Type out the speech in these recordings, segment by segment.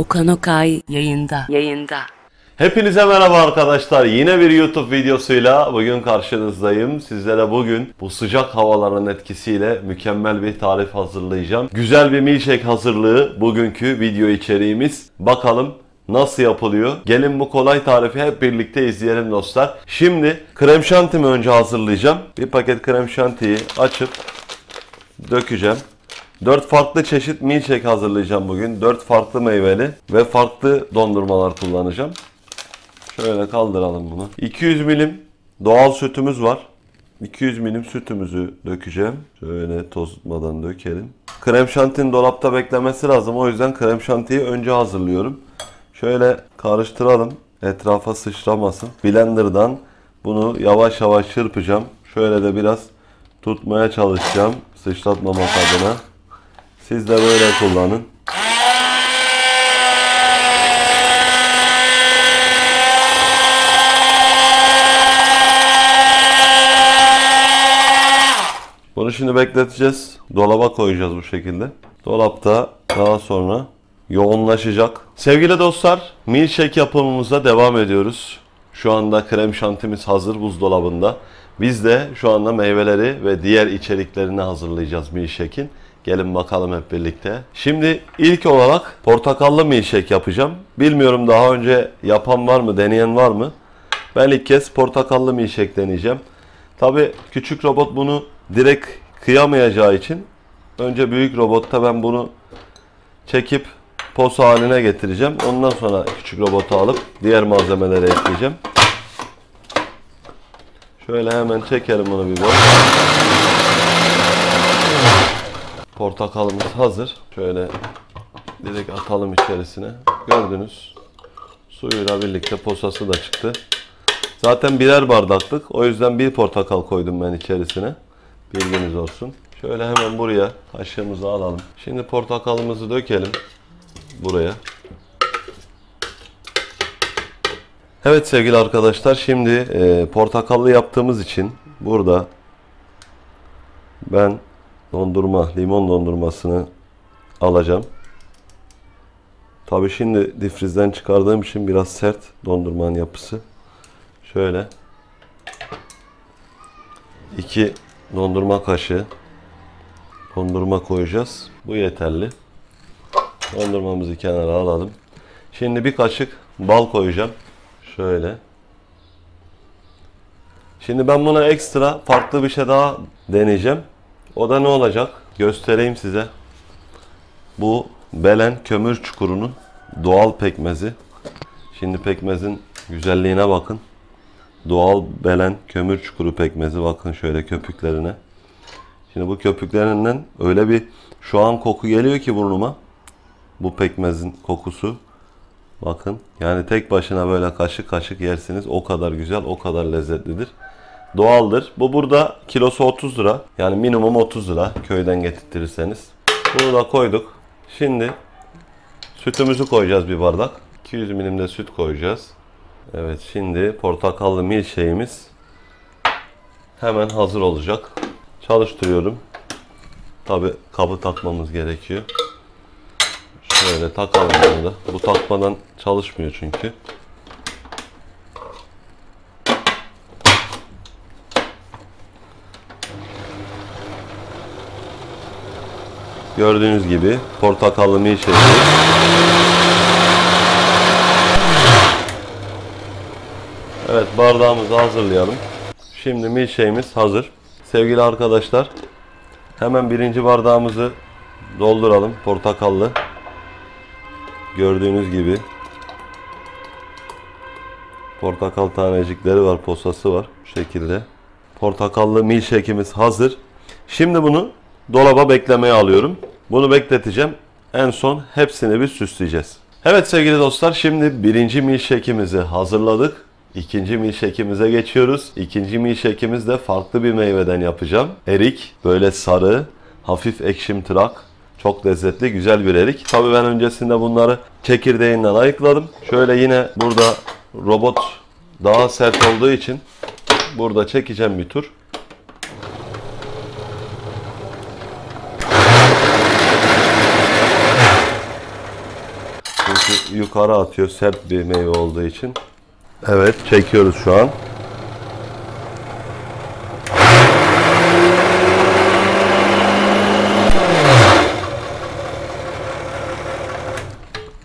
Okan Okay yayında. Yayında. Hepinize merhaba arkadaşlar. Yine bir YouTube videosuyla bugün karşınızdayım. Sizlere bugün bu sıcak havaların etkisiyle mükemmel bir tarif hazırlayacağım. Güzel bir milkshake hazırlığı bugünkü video içeriğimiz. Bakalım nasıl yapılıyor? Gelin bu kolay tarifi hep birlikte izleyelim dostlar. Şimdi krem şantimi önce hazırlayacağım. Bir paket krem şantiyi açıp dökeceğim. 4 farklı çeşit milkshake hazırlayacağım bugün. 4 farklı meyveli ve farklı dondurmalar kullanacağım. Şöyle kaldıralım bunu. 200 milim doğal sütümüz var. 200 milim sütümüzü dökeceğim. Şöyle tozutmadan dökelim. Krem şantinin dolapta beklemesi lazım. O yüzden krem şantiyi önce hazırlıyorum. Şöyle karıştıralım. Etrafa sıçramasın. Blender'dan bunu yavaş yavaş çırpacağım. Şöyle de biraz tutmaya çalışacağım. Sıçratmamak adına. Siz de böyle kullanın. Bunu şimdi bekleteceğiz. Dolaba koyacağız bu şekilde. Dolapta daha sonra yoğunlaşacak. Sevgili dostlar, milkshake yapımımıza devam ediyoruz. Şu anda krem şantimiz hazır buzdolabında. Biz de şu anda meyveleri ve diğer içeriklerini hazırlayacağız milkshake'in. Gelin bakalım hep birlikte. Şimdi ilk olarak portakallı milkshake yapacağım. Bilmiyorum daha önce yapan var mı, deneyen var mı? Ben ilk kez portakallı milkshake deneyeceğim. Tabi küçük robot bunu direkt kıyamayacağı için önce büyük robotta ben bunu çekip pos haline getireceğim. Ondan sonra küçük robotu alıp diğer malzemeleri ekleyeceğim. Şöyle hemen çekelim bunu bir boş. Portakalımız hazır. Şöyle direkt atalım içerisine. Gördünüz. Suyuyla birlikte posası da çıktı. Zaten birer bardaklık. O yüzden bir portakal koydum ben içerisine. Bilginiz olsun. Şöyle hemen buraya kaşığımızı alalım. Şimdi portakalımızı dökelim. Buraya. Evet sevgili arkadaşlar şimdi e, portakallı yaptığımız için burada ben dondurma, limon dondurmasını alacağım. Tabi şimdi difrizden çıkardığım için biraz sert dondurmanın yapısı. Şöyle iki dondurma kaşığı dondurma koyacağız. Bu yeterli. Dondurmamızı kenara alalım. Şimdi bir kaşık bal koyacağım. Şöyle. Şimdi ben buna ekstra farklı bir şey daha deneyeceğim. O da ne olacak? Göstereyim size. Bu Belen kömür çukurunun doğal pekmezi. Şimdi pekmezin güzelliğine bakın. Doğal Belen kömür çukuru pekmezi. Bakın şöyle köpüklerine. Şimdi bu köpüklerinden öyle bir şu an koku geliyor ki burnuma. Bu pekmezin kokusu. Bakın yani tek başına böyle kaşık kaşık yersiniz. O kadar güzel, o kadar lezzetlidir. Doğaldır. Bu burada kilosu 30 lira. Yani minimum 30 lira köyden getirtirseniz. Bunu da koyduk. Şimdi sütümüzü koyacağız bir bardak. 200 milim de süt koyacağız. Evet şimdi portakallı milkshake'imiz hemen hazır olacak. Çalıştırıyorum. Tabi kabı takmamız gerekiyor. Şöyle takalım bunu da. Bu takmadan çalışmıyor çünkü. Gördüğünüz gibi portakallı milkshake. Evet bardağımızı hazırlayalım. Şimdi milkshake'imiz hazır. Sevgili arkadaşlar hemen birinci bardağımızı dolduralım portakallı. Gördüğünüz gibi portakal tanecikleri var, posası var bu şekilde. Portakallı milkshake'imiz hazır. Şimdi bunu dolaba beklemeye alıyorum. Bunu bekleteceğim. En son hepsini bir süsleyeceğiz. Evet sevgili dostlar şimdi birinci milkshake'imizi hazırladık. İkinci milkshake'imize geçiyoruz. İkinci milkshake'imiz de farklı bir meyveden yapacağım. Erik böyle sarı, hafif ekşimtırak. Çok lezzetli, güzel bir erik. Tabii ben öncesinde bunları çekirdeğinden ayıkladım. Şöyle yine burada robot daha sert olduğu için burada çekeceğim bir tur. Çünkü Çünkü yukarı atıyor sert bir meyve olduğu için. Evet çekiyoruz şu an.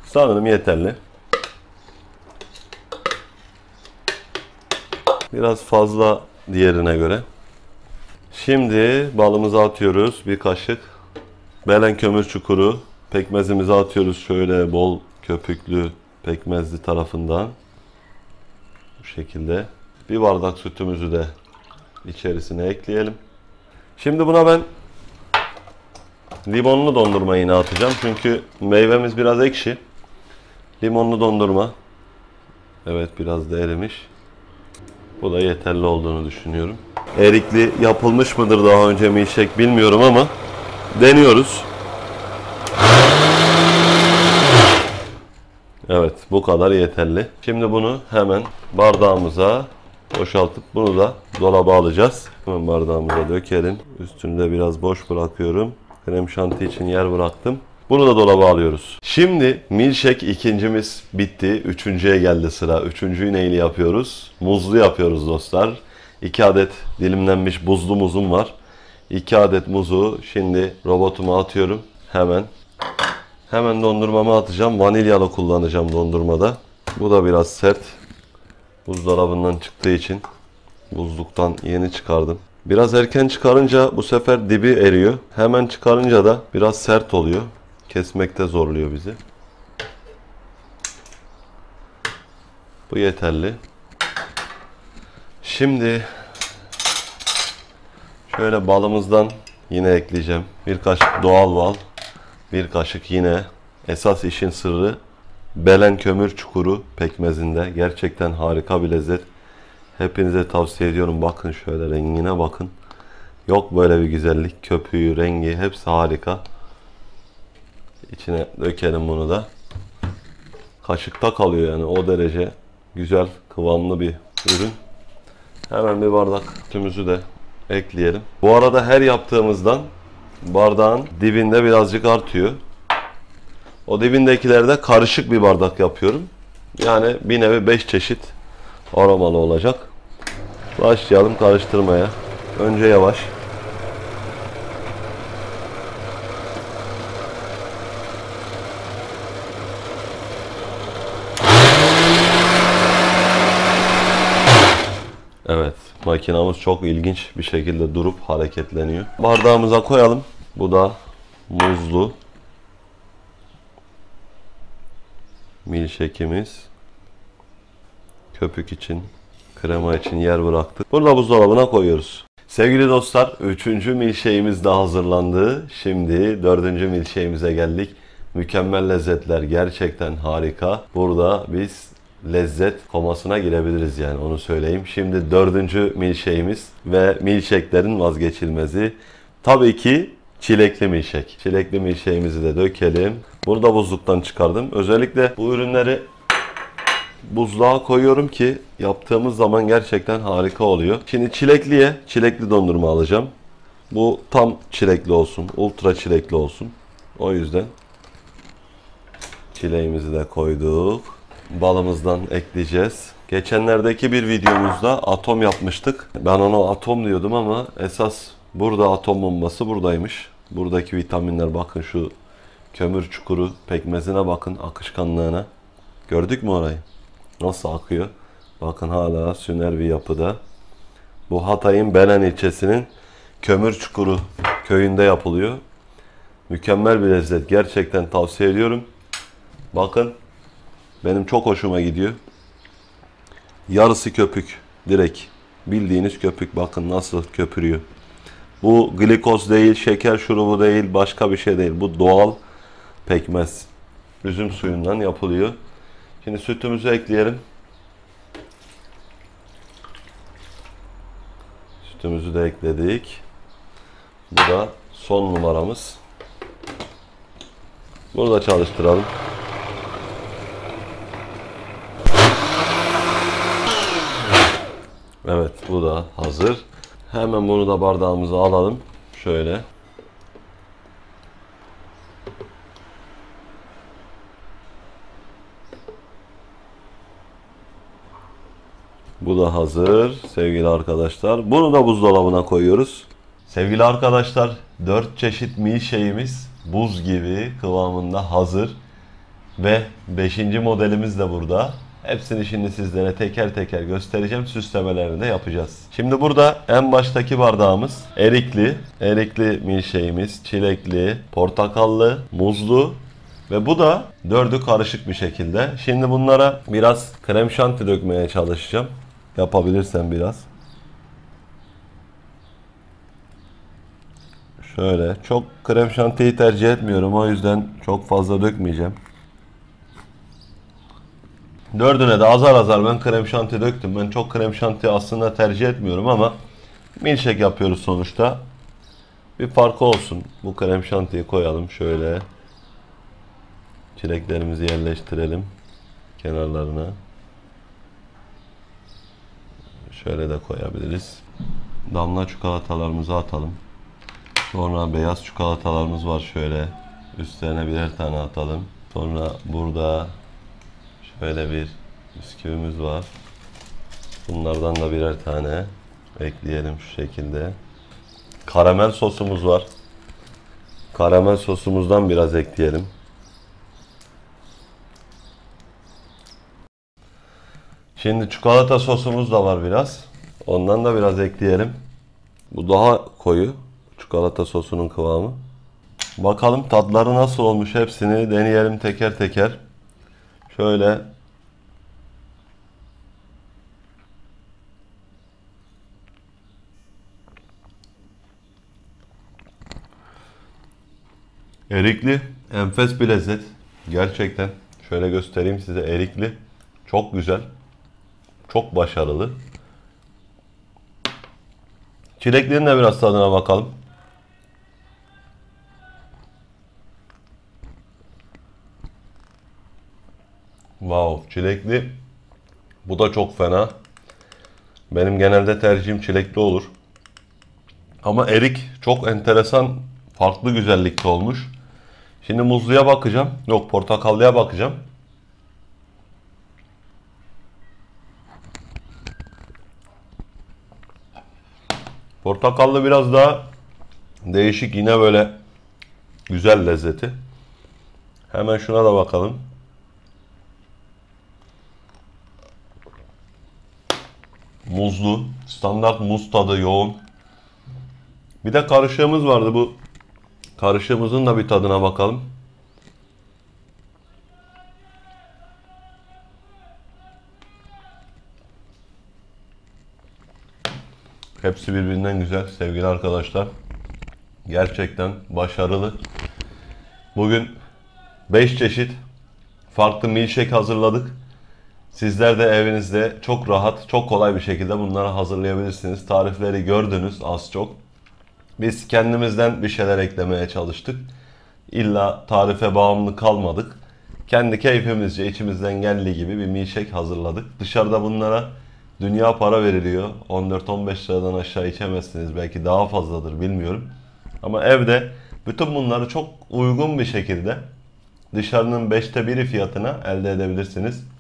Sanırım yeterli. Biraz fazla diğerine göre. Şimdi balımızı atıyoruz. Bir kaşık. Belen kömür çukuru. Pekmezimizi atıyoruz şöyle bol köpüklü pekmezli tarafından. Bu şekilde. Bir bardak sütümüzü de içerisine ekleyelim. Şimdi buna ben limonlu dondurma yine atacağım. Çünkü meyvemiz biraz ekşi. Limonlu dondurma. Evet biraz da erimiş. Bu da yeterli olduğunu düşünüyorum. Erikli yapılmış mıdır daha önce milkshake bilmiyorum ama deniyoruz. Evet bu kadar yeterli. Şimdi bunu hemen bardağımıza boşaltıp bunu da dolaba alacağız. Hemen bardağımıza dökelim. Üstünü de biraz boş bırakıyorum. Krem şanti için yer bıraktım. Bunu da dolaba alıyoruz. Şimdi milkshake ikincimiz bitti. Üçüncüye geldi sıra. Üçüncüyü neyle yapıyoruz? Muzlu yapıyoruz dostlar. 2 adet dilimlenmiş buzlu muzum var. 2 adet muzu şimdi robotuma atıyorum. Hemen. Hemen dondurmama atacağım. Vanilyalı kullanacağım dondurmada. Bu da biraz sert. Buzdolabından çıktığı için buzluktan yeni çıkardım. Biraz erken çıkarınca bu sefer dibi eriyor. Hemen çıkarınca da biraz sert oluyor. Kesmekte zorluyor bizi. Bu yeterli. Şimdi şöyle balımızdan yine ekleyeceğim. Bir kaşık doğal bal. Bir kaşık yine esas işin sırrı Belen kömür çukuru pekmezinde. Gerçekten harika bir lezzet. Hepinize tavsiye ediyorum. Bakın şöyle rengine bakın. Yok böyle bir güzellik. Köpüğü, rengi hepsi harika. İçine dökelim bunu da. Kaşıkta kalıyor yani o derece güzel, kıvamlı bir ürün. Hemen bir bardak sütümüzü de ekleyelim. Bu arada her yaptığımızdan bardağın dibinde birazcık artıyor. O dibindekilerde karışık bir bardak yapıyorum. Yani bir nevi 5 çeşit aromalı olacak. Başlayalım karıştırmaya. Önce yavaş. Evet, makinamız çok ilginç bir şekilde durup hareketleniyor. Bardağımıza koyalım. Bu da muzlu milkshake'imiz. Köpük için, krema için yer bıraktık. Bunu da buzdolabına koyuyoruz. Sevgili dostlar, üçüncü milkshake'imiz de hazırlandı. Şimdi dördüncü milkshake'imize geldik. Mükemmel lezzetler gerçekten harika. Burada biz lezzet komasına girebiliriz yani onu söyleyeyim. Şimdi dördüncü milkshake'imiz ve milkshake'lerin vazgeçilmezi. Tabii ki çilekli milkshake. Çilekli milkshake'imizi de dökelim. Bunu da buzluktan çıkardım. Özellikle bu ürünleri buzluğa koyuyorum ki yaptığımız zaman gerçekten harika oluyor. Şimdi çilekliye çilekli dondurma alacağım. Bu tam çilekli olsun. Ultra çilekli olsun. O yüzden çileğimizi de koyduk. Balımızdan ekleyeceğiz. Geçenlerdeki bir videomuzda atom yapmıştık. Ben ona atom diyordum ama esas burada atom bombası buradaymış. Buradaki vitaminler bakın şu kömür çukuru pekmezine bakın akışkanlığına. Gördük mü orayı? Nasıl akıyor? Bakın hala süner bir yapıda. Bu Hatay'ın Belen ilçesinin Kömür Çukuru köyünde yapılıyor. Mükemmel bir lezzet. Gerçekten tavsiye ediyorum. Bakın benim çok hoşuma gidiyor. Yarısı köpük. Direkt. Bildiğiniz köpük. Bakın nasıl köpürüyor. Bu glikoz değil, şeker şurubu değil, başka bir şey değil. Bu doğal pekmez. Üzüm suyundan yapılıyor. Şimdi sütümüzü ekleyelim. Sütümüzü de ekledik. Bu da son numaramız. Bunu da çalıştıralım. Evet bu da hazır. Hemen bunu da bardağımıza alalım. Şöyle. Bu da hazır sevgili arkadaşlar. Bunu da buzdolabına koyuyoruz. Sevgili arkadaşlar 4 çeşit milshake'imiz buz gibi kıvamında hazır. Ve 5. modelimiz de burada. Hepsini şimdi sizlere teker teker göstereceğim. Süslemelerini de yapacağız. Şimdi burada en baştaki bardağımız erikli. Erikli milkshake'imiz, çilekli, portakallı, muzlu ve bu da dördü karışık bir şekilde. Şimdi bunlara biraz krem şanti dökmeye çalışacağım. Yapabilirsem biraz. Şöyle çok krem şantiyi tercih etmiyorum. O yüzden çok fazla dökmeyeceğim. Dördüne de azar azar ben krem şanti döktüm. Ben çok krem şanti aslında tercih etmiyorum ama milkshake yapıyoruz sonuçta. Bir farkı olsun. Bu krem şantiyi koyalım şöyle. Çileklerimizi yerleştirelim kenarlarına. Şöyle de koyabiliriz. Damla çikolatalarımızı atalım. Sonra beyaz çikolatalarımız var şöyle. Üstlerine birer tane atalım. Sonra burada şöyle bir bisküvimiz var. Bunlardan da birer tane ekleyelim şu şekilde. Karamel sosumuz var. Karamel sosumuzdan biraz ekleyelim. Şimdi çikolata sosumuz da var biraz. Ondan da biraz ekleyelim. Bu daha koyu. Çikolata sosunun kıvamı. Bakalım tatları nasıl olmuş hepsini deneyelim teker teker. Şöyle Erikli enfes bir lezzet. Gerçekten. Şöyle göstereyim size erikli. Çok güzel. Çok başarılı. Çileklerin de biraz tadına bakalım. Wow, çilekli. Bu da çok fena. Benim genelde tercihim çilekli olur. Ama erik çok enteresan, farklı güzellikte olmuş. Şimdi muzluya bakacağım. Yok, portakallıya bakacağım. Portakallı biraz daha değişik yine böyle güzel lezzeti. Hemen şuna da bakalım. Muzlu, standart muz tadı yoğun. Bir de karışığımız vardı bu. Karışığımızın da bir tadına bakalım. Hepsi birbirinden güzel sevgili arkadaşlar. Gerçekten başarılı. Bugün 5 çeşit farklı milkshake hazırladık. Sizler de evinizde çok rahat, çok kolay bir şekilde bunları hazırlayabilirsiniz. Tarifleri gördünüz az çok. Biz kendimizden bir şeyler eklemeye çalıştık. İlla tarife bağımlı kalmadık. Kendi keyfimizce içimizden geldiği gibi bir milkshake hazırladık. Dışarıda bunlara dünya para veriliyor. 14-15 liradan aşağı içemezsiniz. Belki daha fazladır bilmiyorum. Ama evde bütün bunları çok uygun bir şekilde dışarının 5'te biri fiyatına elde edebilirsiniz.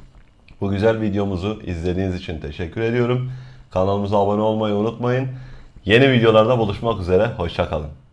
Bu güzel videomuzu izlediğiniz için teşekkür ediyorum. Kanalımıza abone olmayı unutmayın. Yeni videolarda buluşmak üzere. Hoşçakalın.